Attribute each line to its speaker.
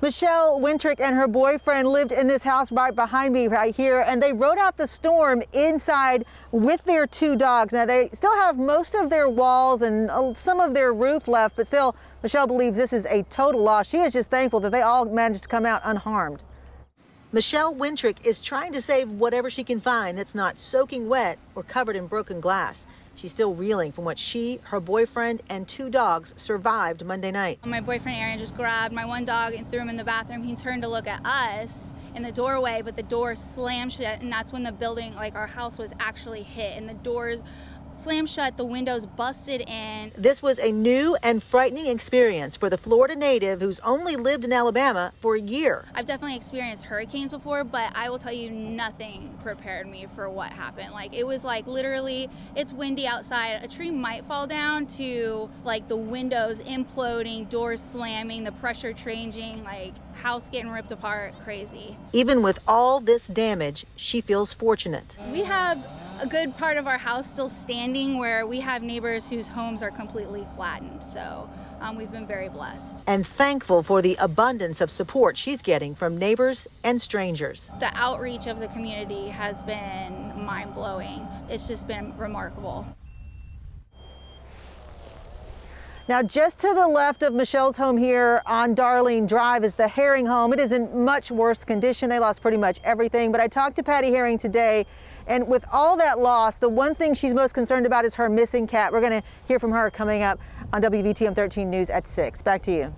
Speaker 1: Michelle Wintrick and her boyfriend lived in this house right behind me right here, and they rode out the storm inside with their two dogs. Now, they still have most of their walls and uh, some of their roof left, but still, Michelle believes this is a total loss. She is just thankful that they all managed to come out unharmed. Michelle Wintrick is trying to save whatever she can find that's not soaking wet or covered in broken glass. She's still reeling from what she, her boyfriend, and two dogs survived Monday night.
Speaker 2: My boyfriend Aaron just grabbed my one dog and threw him in the bathroom. He turned to look at us in the doorway, but the door slammed shut, and that's when the building, like our house, was actually hit, and the doors slammed shut, the windows busted in.
Speaker 1: This was a new and frightening experience for the Florida native who's only lived in Alabama for a year.
Speaker 2: I've definitely experienced hurricanes before, but I will tell you nothing prepared me for what happened. Like it was like literally it's windy outside, a tree might fall down to like the windows imploding, doors slamming, the pressure changing, like house getting ripped apart, crazy.
Speaker 1: Even with all this damage, she feels fortunate.
Speaker 2: We have a good part of our house still standing where we have neighbors whose homes are completely flattened. So um, we've been very blessed.
Speaker 1: And thankful for the abundance of support she's getting from neighbors and strangers.
Speaker 2: The outreach of the community has been mind blowing. It's just been remarkable.
Speaker 1: Now, just to the left of Michelle's home here on Darling Drive is the Herring home. It is in much worse condition. They lost pretty much everything. But I talked to Patty Herring today, and with all that loss, the one thing she's most concerned about is her missing cat. We're going to hear from her coming up on WVTM 13 News at 6. Back to you.